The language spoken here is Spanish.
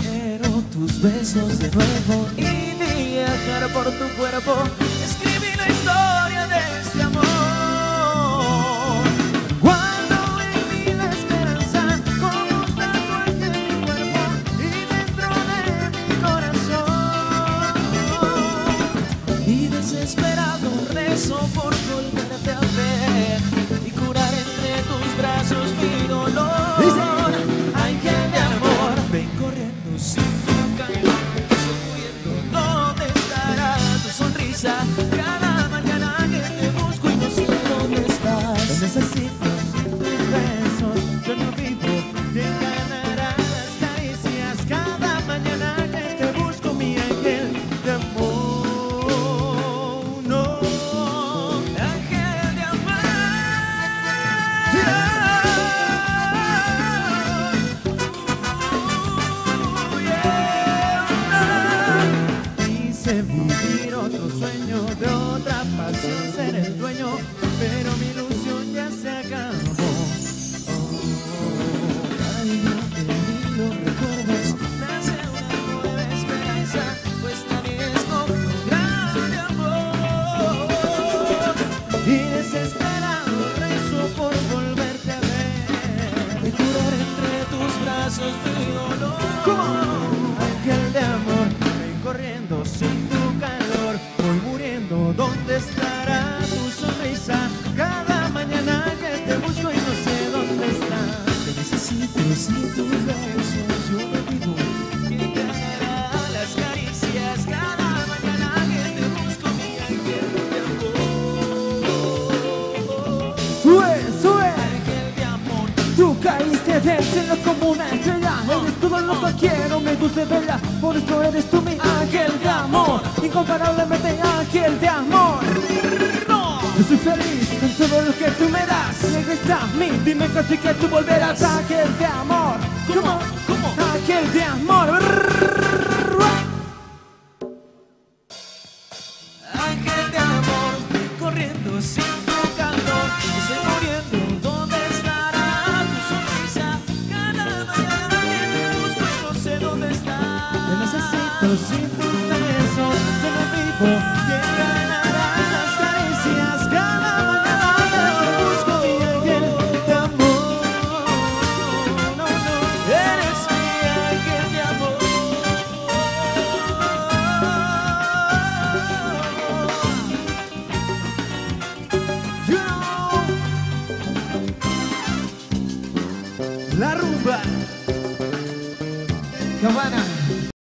Quiero tus besos de nuevo y viajar por tu cuerpo. Escribí la historia de este volverte a ver y curar entre tus brazos mi dolor. Ángel de amor, ven corriendo sin brazos mi dolor. Ángel de amor, ven corriendo sin tu calor, voy muriendo, ¿dónde estará tu sonrisa? Cada mañana que te busco y no sé dónde estás. Te necesito sin tus besos, yo me vivo. ¿Quién ganará las caricias? Cada mañana que te busco, mi ángel de amor. Sube, sube. Ángel de amor. Tú del cielo como una estrella. Eres todo lo que quiero, me dulce bella Por eso eres tú mi ángel de amor. Incomparablemente ángel de amor. Yo soy feliz con todo lo que tú me das. Regresa a mí, dime casi que tú volverás. Ángel de amor. ¿Cómo? ¿Cómo? Ángel de amor. Ángel de amor, corriendo sin Pero sin tus besos yo no vivo Llegan a las caricias cada mañana Busco mi ángel de amor no, no. Eres mi ángel de amor you know. La rumba